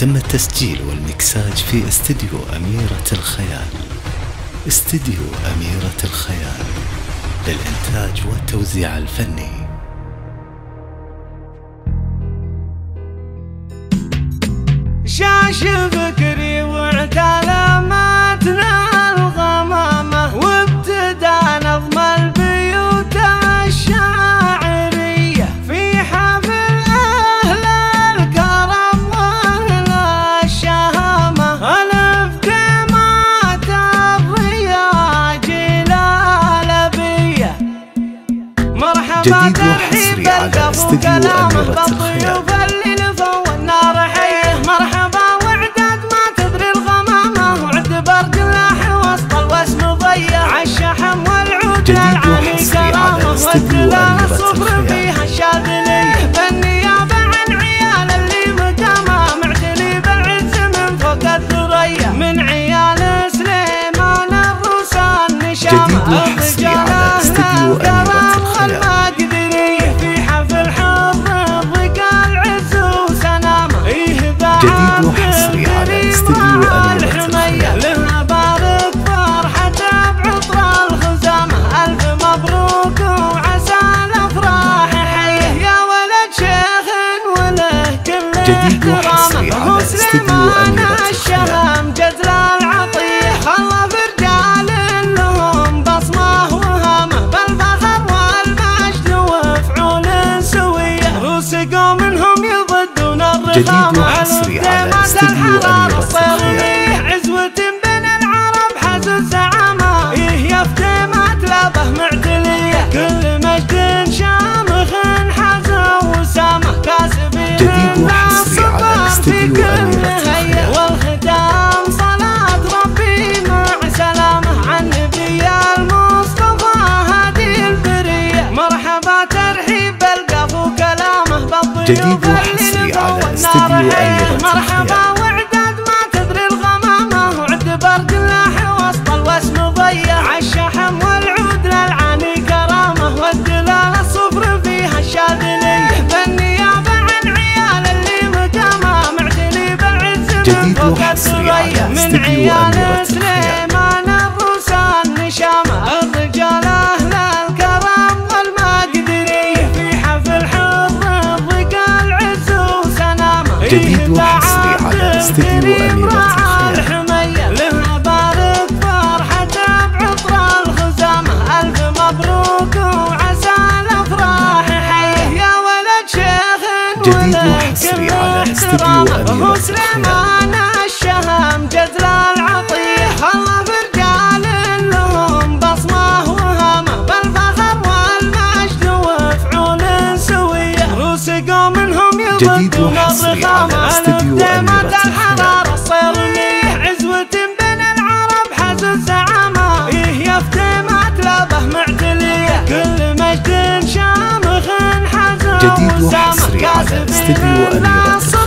تم التسجيل والمكساج في استديو أميرة الخيال. استديو أميرة الخيال للإنتاج والتوزيع الفني. شاش ضيع. عالشحم والعود جديد وحصري على أستديو أميرة الخيال. بالنيابة عن عيال اللي مقامة معتلي بالعز من فوق الثريا كل جديد وحصري. على استديو أميرة. الشهم جزل العطية خلف رجال لهم بصمة وهامة بالفخر والمجد وفعول سوية روس قومهم يضدون الرخامة جديد وحصري على استديو أميرة جديد وحصري على استديو أميرة الخيال. والختام صلاة ربي مع سلامة عن نبي المصطفى هادي البرية مرحبا ترحيب القف وكلامه بالضيوف جديد وحصري على استديو أميرة مرحبا الخيال. جديد وحصري على استديو أميرة الخيال. جديد سليمان الشهم جزل العطية خلف رجال لهم بصمة وهامة بالفخر والمجد وفعول سوية روس قومهم جديد يضدون وحصري استديو أميرة الناس